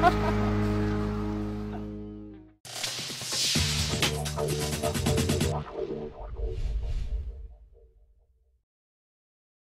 ha ha ha